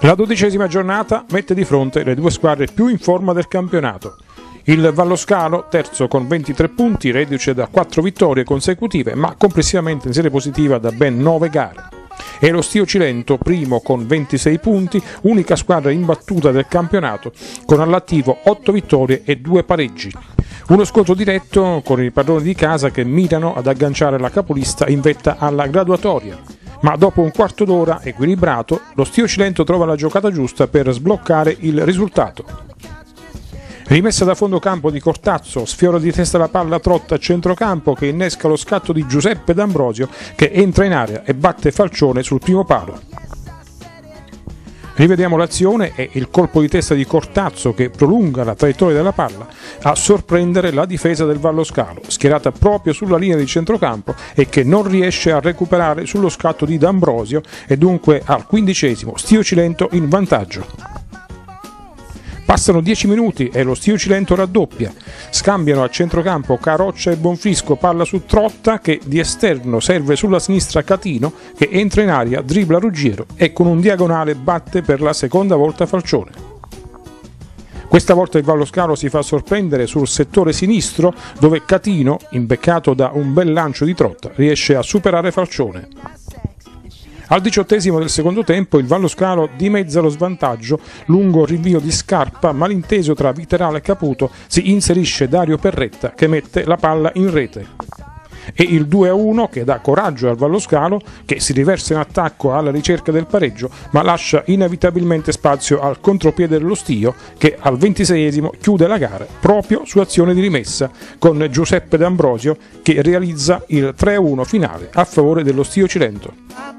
La dodicesima giornata mette di fronte le due squadre più in forma del campionato. Il Valloscalo, terzo con 23 punti, reduce da 4 vittorie consecutive, ma complessivamente in serie positiva da ben 9 gare. E lo Stio Cilento, primo con 26 punti, unica squadra imbattuta del campionato, con all'attivo 8 vittorie e 2 pareggi. Uno scontro diretto con i padroni di casa che mirano ad agganciare la capolista in vetta alla graduatoria ma dopo un quarto d'ora equilibrato, lo Stio Cilento trova la giocata giusta per sbloccare il risultato. Rimessa da fondo campo di Cortazzo, sfiora di testa la palla Trotta a centrocampo che innesca lo scatto di Giuseppe D'Ambrosio che entra in area e batte Falcione sul primo palo. Rivediamo l'azione e il colpo di testa di Cortazzo che prolunga la traiettoria della palla a sorprendere la difesa del Vallo Scalo, schierata proprio sulla linea di centrocampo e che non riesce a recuperare sullo scatto di D'Ambrosio e dunque al quindicesimo Stio Cilento in vantaggio. Passano 10 minuti e lo Stio Cilento raddoppia. Scambiano a centrocampo Caroccia e Bonfrisco, palla su Trotta che di esterno serve sulla sinistra Catino che entra in aria, dribbla Ruggiero e con un diagonale batte per la seconda volta Falcione. Questa volta il Vallo Scalo si fa sorprendere sul settore sinistro dove Catino, imbeccato da un bel lancio di Trotta, riesce a superare Falcione. Al diciottesimo del secondo tempo il Vallo Scalo dimezza lo svantaggio lungo rinvio di Scarpa, malinteso tra Viterale e Caputo, si inserisce Dario Perretta che mette la palla in rete. E il 2-1 che dà coraggio al Vallo Scalo che si riversa in attacco alla ricerca del pareggio ma lascia inevitabilmente spazio al contropiede dello Stio che al ventiseiesimo chiude la gara proprio su azione di rimessa con Giuseppe D'Ambrosio che realizza il 3-1 finale a favore dello Stio Cilento.